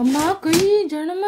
अम्मा कई जन्म?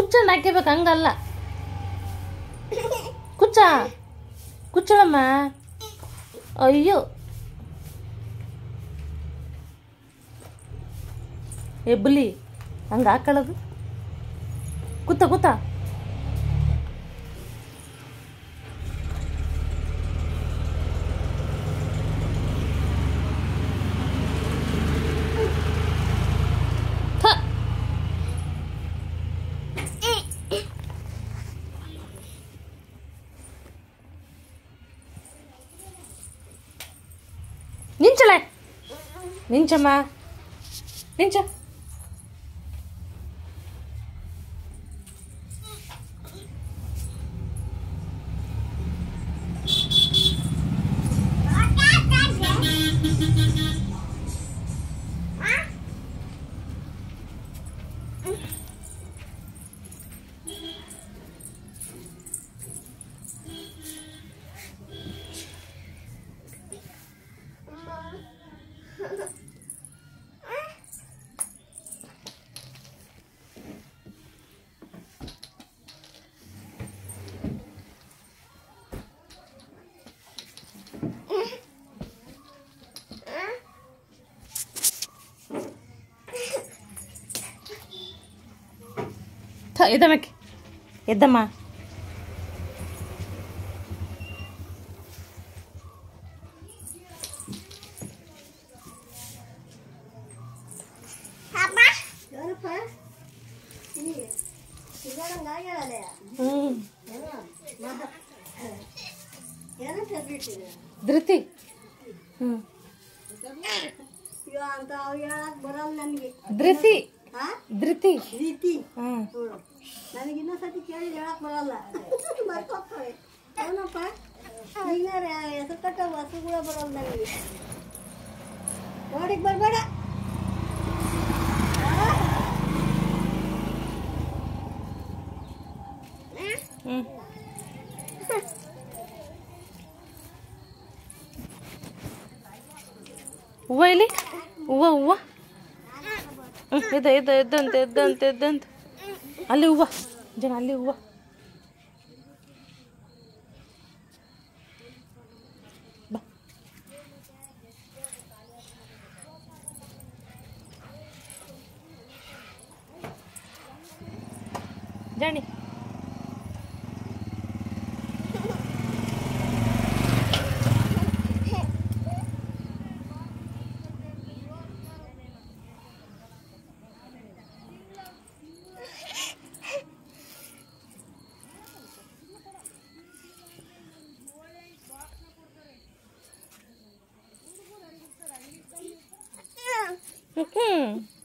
ಕುಚ್ಚಂಡ್ ಹಾಕ್ಯಬೇಕು ಹಂಗಲ್ಲ. ಕುಚ್ಚ ಕುಚ್ಚಳಮ್ಮ. ಅಯ್ಯೋ. ಎಬ್ಲಿ ಹಂಗೆ ಹಾಕೊಳ್ಳೋದು ಕೂತ ಕೂತ. 拎着吗？拎着 ಥ ಎದ್ದಮ್ಮಕ್ಕೆ ಎದ್ದಮ್ಮ ಯಾರಪ್ಪ ಇಲ್ಲಿ ಸಿಗೋಣಂಗ ಆಗ್ಯಾಳಲ್ಲ ಹ್ಞೂ ಏನೋ ತೆಗ್ದಿಟ್ಟಿದೆ ಧೃತಿ ಹ್ಞೂ ಅಯ್ಯೋ ಅಂತ ಅವ್ ಹೇಳಕ್ ಬರಲ್ಲ ನನಗೆ ಧೃತಿ ಹಾ ಧೃತಿ ರೀತಿ ಹ್ಞೂ ಹ್ಞೂ ನನಗೆ ಇನ್ನೊಂದ್ ಸತಿ ಕೇಳಿ ಹೇಳಕ್ ಬರಲ್ಲ ಬರ್ಕೊಡ್ತಾಳೆ ಅವನಪ್ಪ ಈಗ ಹೆಸರು ಕಟ್ಟ ಹಸುಗಳ ಬರಲ್ಲ ನನಗೆ ನೋಡಿಕ್ ಬರ್ಬೇಡ ಹ್ಞೂ ಹೂವ ಇಲ್ಲಿ ಹೂವ ಹೂವ ಹ್ಞೂ ಎದ್ದ ಎದ್ದ ಎದ್ದಂತೆ ಎದ್ದಂತೆ ಎದ್ದಂತೆ ಅಲ್ಲಿ ಹೂವ ಜನ ಅಲ್ಲಿ ಹೂವ ಬಾ ಜಾಣಿ Mm.